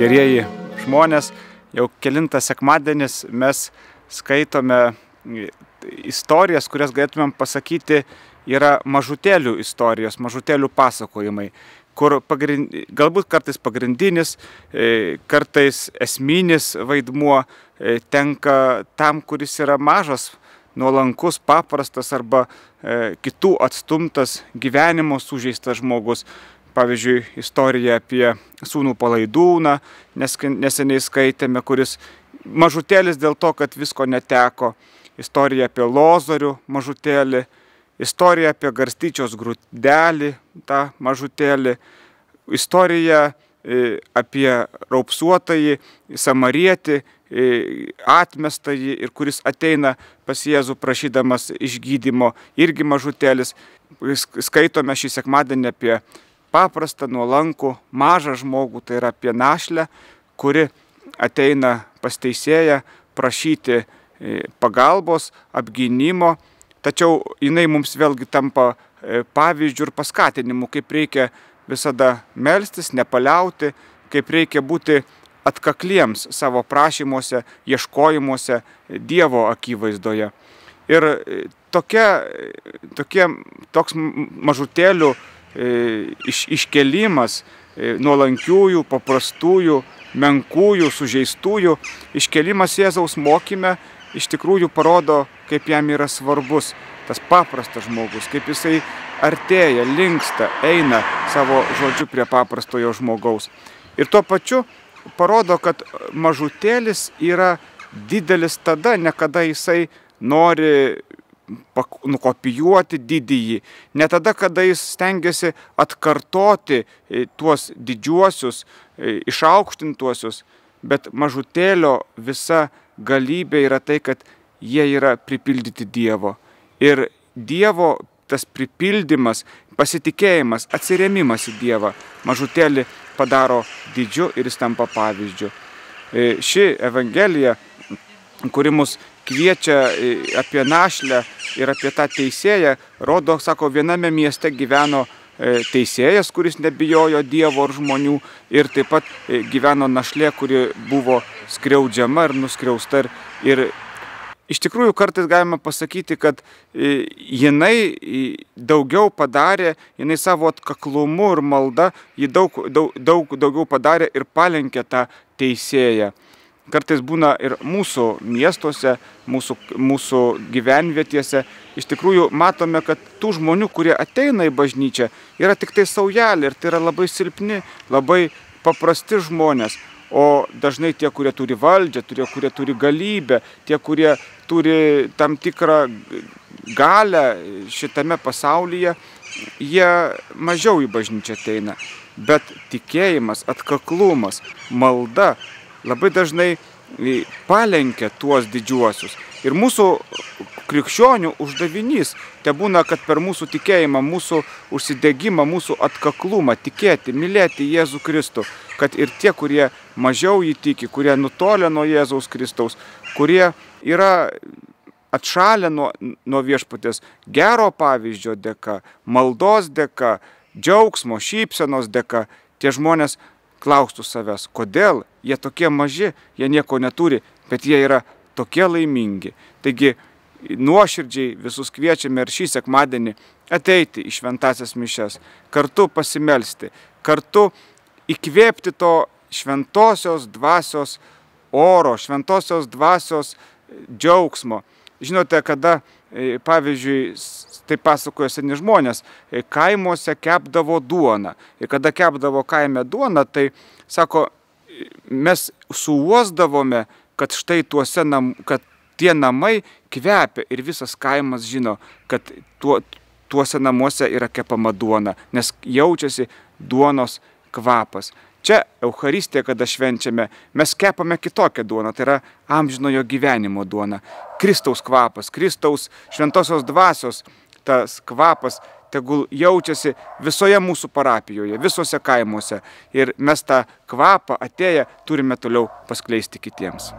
gerieji žmonės, jau kilintas sekmadienis mes skaitome istorijas, kurias galėtumėm pasakyti yra mažutėlių istorijos, mažutėlių pasakojimai, kur pagrind, galbūt kartais pagrindinis, kartais esminis vaidmuo tenka tam, kuris yra mažas, nuolankus, paprastas arba kitų atstumtas gyvenimo sužeistas žmogus. Pavyzdžiui, istorija apie sūnų palaidūną, nes neseniai skaitėme, kuris mažutėlis dėl to, kad visko neteko. Istorija apie lozorių mažutėlį, istorija apie garstyčios grūdelį, tą mažutėlį, istorija e, apie raupsuotąjį, samarietį, e, atmestąjį ir kuris ateina pas Jėzų prašydamas išgydymo, irgi mažutėlis. Skaitome šį sekmadienį apie paprastą, nuolankų, mažą žmogų, tai yra apie našlę, kuri ateina pas teisėją prašyti e, pagalbos, apginimo, tačiau jinai mums vėlgi tampa e, pavyzdžių ir paskatinimu, kaip reikia visada melstis, nepaliauti, kaip reikia būti atkakliems savo prašymuose, ieškojimuose Dievo akivaizdoje. Ir e, tokia, tokie, toks mažutėlių iš, iškelimas nuolankiųjų, paprastųjų, menkųjų, sužeistųjų iškelimas Jėzaus mokyme iš tikrųjų parodo, kaip jam yra svarbus tas paprastas žmogus, kaip jisai artėja, linksta, eina savo žodžiu prie paprastojo žmogaus. Ir tuo pačiu parodo, kad mažutėlis yra didelis tada, ne kada jisai nori nukopijuoti didįjį, ne tada, kada jis stengiasi atkartoti e, tuos didžiuosius, e, išaukštintuosius, bet mažutėlio visa galybė yra tai, kad jie yra pripildyti Dievo. Ir Dievo tas pripildymas, pasitikėjimas, atsiremimas į Dievą mažutėlį padaro didžiu ir jis tampa pavyzdžiu. E, ši Evangelija, kuri mus kviečia apie našlę ir apie tą teisėją, rodo, sako, viename mieste gyveno e, teisėjas, kuris nebijojo Dievo ir žmonių ir taip pat e, gyveno našlė, kuri buvo skriaudžiama ir nuskriausta. Ir, ir iš tikrųjų kartais galima pasakyti, kad e, jinai daugiau padarė, jinai savo atkaklumu ir malda, ji daug, daug, daug daugiau padarė ir palenkė tą teisėją kartais būna ir mūsų miestuose, mūsų, mūsų gyvenvietėse. Iš tikrųjų matome, kad tų žmonių, kurie ateina į bažnyčią, yra tik tai saujelė ir tai yra labai silpni, labai paprasti žmonės. O dažnai tie, kurie turi valdžią, tie, kurie turi galybę, tie, kurie turi tam tikrą galę šitame pasaulyje, jie mažiau į bažnyčią ateina. Bet tikėjimas, atkaklumas, malda labai dažnai e, palenkia tuos didžiuosius. Ir mūsų krikščionių uždavinys te būna, kad per mūsų tikėjimą, mūsų užsidėgymą, mūsų atkaklumą tikėti, mylėti Jėzų Kristų, kad ir tie, kurie mažiau jį tiki, kurie nutolė nuo Jėzaus Kristaus, kurie yra atšalę nuo, nuo viešpatės gero pavyzdžio dėka, maldos dėka, džiaugsmo, šypsenos dėka, tie žmonės klaustų savęs, kodėl jie tokie maži, jie nieko neturi, bet jie yra tokie laimingi. Taigi nuoširdžiai visus kviečiame ir šį sekmadienį ateiti į šventasias mišes, kartu pasimelsti, kartu įkvėpti to šventosios dvasios oro, šventosios dvasios džiaugsmo. Žinote, kada, e, pavyzdžiui, tai pasakojo seni žmonės, e, kaimuose kepdavo duoną. Ir kada kepdavo kaime duoną, tai sako, mes suuosdavome, kad štai tuose nam, kad tie namai kvepia ir visas kaimas žino, kad tuo, tuose namuose yra kepama duona, nes jaučiasi duonos kvapas. Čia Euharistija, kada švenčiame, mes kepame kitokią duoną, tai yra amžinojo gyvenimo duona. Kristaus kvapas, Kristaus šventosios dvasios tas kvapas tegul jaučiasi visoje mūsų parapijoje, visose kaimuose. Ir mes tą kvapą atėję turime toliau paskleisti kitiems.